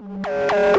Bye.